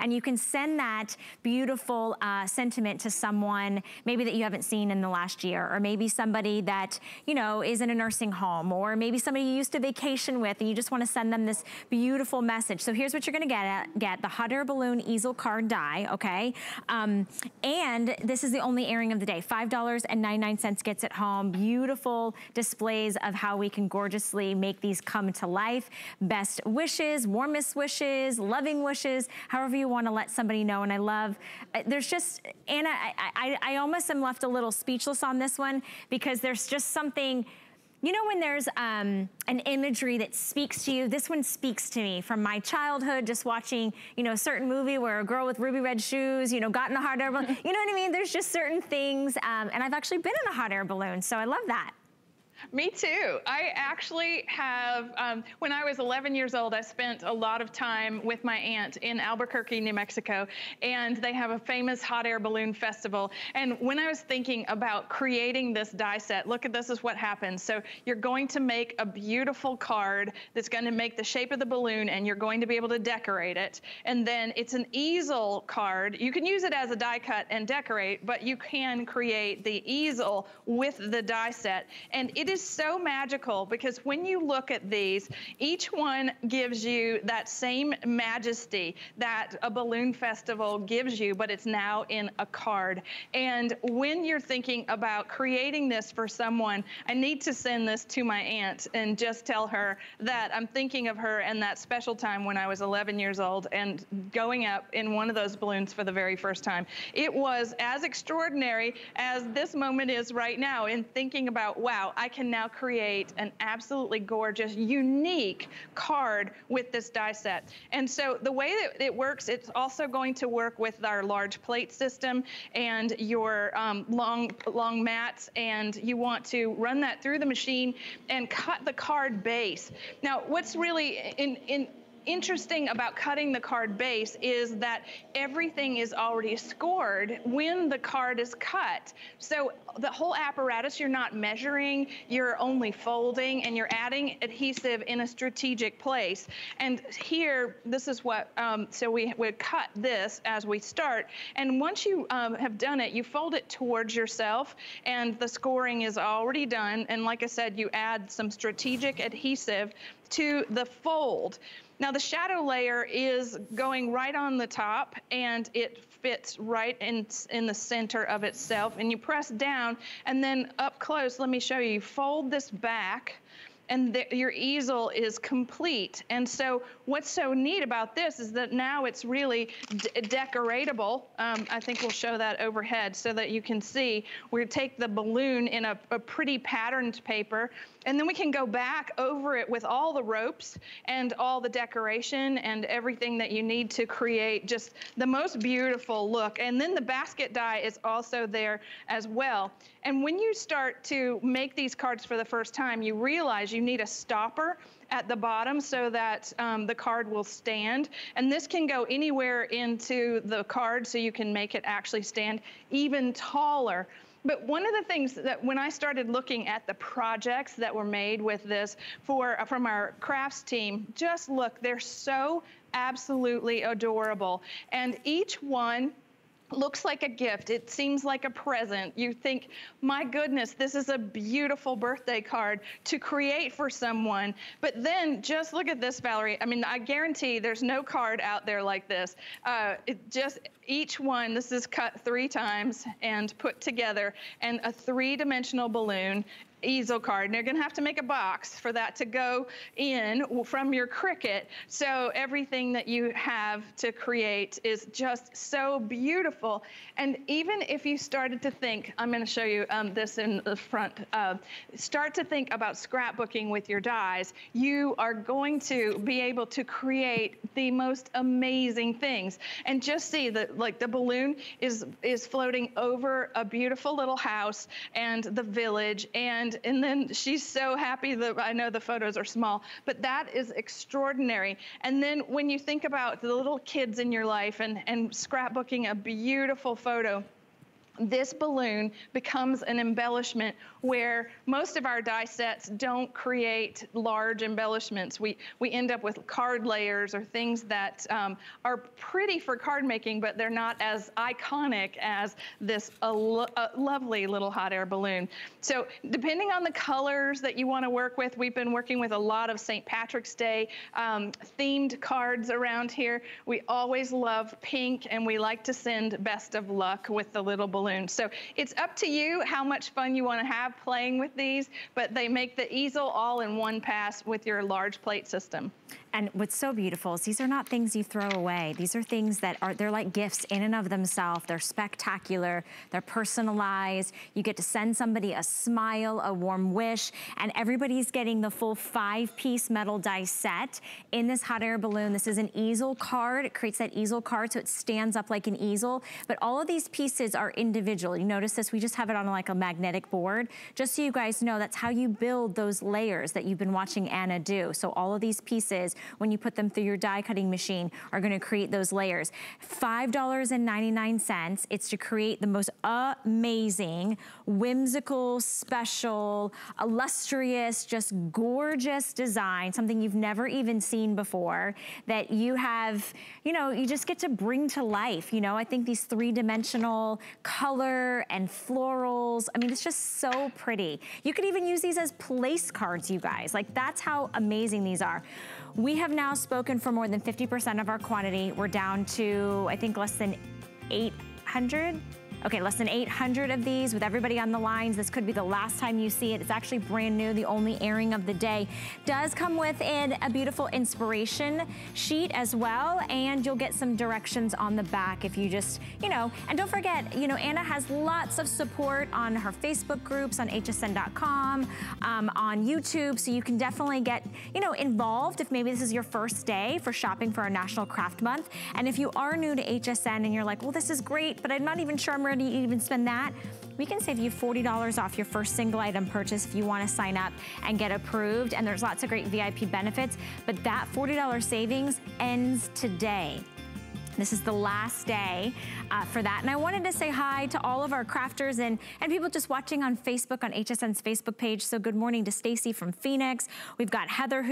And you can send that beautiful uh, sentiment to someone maybe that you haven't seen in the last year, or maybe somebody that, you know, is in a nursing home, or maybe somebody you used to vacation with and you just wanna send them this beautiful message. So here's what you're gonna get, at, get the hot air balloon easel card die, okay? Um, and this is the only airing of the day. $5.99 gets it home. Beautiful displays of how we can gorgeously make these come to life. Best wishes, warmest wishes, loving wishes, however you wanna let somebody know. And I love, uh, there's just, Anna, I, I, I almost am left a little speechless on this one because there's just something, you know when there's um, an imagery that speaks to you? This one speaks to me from my childhood, just watching, you know, a certain movie where a girl with ruby red shoes, you know, got in a hot air balloon. you know what I mean? There's just certain things, um, and I've actually been in a hot air balloon, so I love that. Me too. I actually have, um, when I was 11 years old, I spent a lot of time with my aunt in Albuquerque, New Mexico, and they have a famous hot air balloon festival. And when I was thinking about creating this die set, look at this is what happens. So you're going to make a beautiful card that's going to make the shape of the balloon, and you're going to be able to decorate it. And then it's an easel card. You can use it as a die cut and decorate, but you can create the easel with the die set. And it is so magical because when you look at these, each one gives you that same majesty that a balloon festival gives you, but it's now in a card. And when you're thinking about creating this for someone, I need to send this to my aunt and just tell her that I'm thinking of her and that special time when I was 11 years old and going up in one of those balloons for the very first time. It was as extraordinary as this moment is right now in thinking about, wow, I can can now create an absolutely gorgeous, unique card with this die set. And so the way that it works, it's also going to work with our large plate system and your um, long, long mats, and you want to run that through the machine and cut the card base. Now, what's really in, in interesting about cutting the card base is that everything is already scored when the card is cut. So the whole apparatus, you're not measuring, you're only folding and you're adding adhesive in a strategic place. And here, this is what, um, so we would cut this as we start. And once you um, have done it, you fold it towards yourself and the scoring is already done. And like I said, you add some strategic adhesive to the fold. Now the shadow layer is going right on the top and it fits right in, in the center of itself. And you press down and then up close, let me show you, fold this back and your easel is complete. And so what's so neat about this is that now it's really decoratable. Um, I think we'll show that overhead so that you can see. We take the balloon in a, a pretty patterned paper and then we can go back over it with all the ropes and all the decoration and everything that you need to create just the most beautiful look. And then the basket die is also there as well. And when you start to make these cards for the first time, you realize you need a stopper at the bottom so that um, the card will stand. And this can go anywhere into the card so you can make it actually stand even taller. But one of the things that when I started looking at the projects that were made with this for uh, from our crafts team, just look, they're so absolutely adorable. And each one looks like a gift. It seems like a present. You think, my goodness, this is a beautiful birthday card to create for someone. But then just look at this, Valerie. I mean, I guarantee there's no card out there like this. Uh, it just each one, this is cut three times and put together, and a three-dimensional balloon easel card. And you're gonna have to make a box for that to go in from your Cricut. So everything that you have to create is just so beautiful. And even if you started to think, I'm gonna show you um, this in the front, uh, start to think about scrapbooking with your dies, you are going to be able to create the most amazing things. And just see that like the balloon is, is floating over a beautiful little house and the village and and then she's so happy that I know the photos are small, but that is extraordinary. And then when you think about the little kids in your life and, and scrapbooking a beautiful photo, this balloon becomes an embellishment where most of our die sets don't create large embellishments. We, we end up with card layers or things that um, are pretty for card making, but they're not as iconic as this a lo a lovely little hot air balloon. So depending on the colors that you want to work with, we've been working with a lot of St. Patrick's Day um, themed cards around here. We always love pink and we like to send best of luck with the little balloon balloons. So it's up to you how much fun you want to have playing with these, but they make the easel all in one pass with your large plate system. And what's so beautiful is these are not things you throw away. These are things that are, they're like gifts in and of themselves. They're spectacular. They're personalized. You get to send somebody a smile, a warm wish, and everybody's getting the full five-piece metal die set in this hot air balloon. This is an easel card. It creates that easel card so it stands up like an easel. But all of these pieces are individual. You notice this, we just have it on like a magnetic board. Just so you guys know, that's how you build those layers that you've been watching Anna do. So all of these pieces when you put them through your die cutting machine are gonna create those layers. $5.99, it's to create the most amazing, whimsical, special, illustrious, just gorgeous design, something you've never even seen before that you have, you know, you just get to bring to life. You know, I think these three-dimensional color and florals, I mean, it's just so pretty. You could even use these as place cards, you guys. Like, that's how amazing these are. We have now spoken for more than 50% of our quantity. We're down to, I think, less than 800 Okay, less than 800 of these with everybody on the lines. This could be the last time you see it. It's actually brand new, the only airing of the day. Does come with in a beautiful inspiration sheet as well, and you'll get some directions on the back if you just, you know, and don't forget, you know, Anna has lots of support on her Facebook groups, on hsn.com, um, on YouTube, so you can definitely get, you know, involved if maybe this is your first day for shopping for our National Craft Month. And if you are new to HSN and you're like, well, this is great, but I'm not even sure I'm ready to even spend that, we can save you $40 off your first single item purchase if you wanna sign up and get approved. And there's lots of great VIP benefits, but that $40 savings ends today. This is the last day uh, for that. And I wanted to say hi to all of our crafters and, and people just watching on Facebook, on HSN's Facebook page. So good morning to Stacy from Phoenix. We've got Heather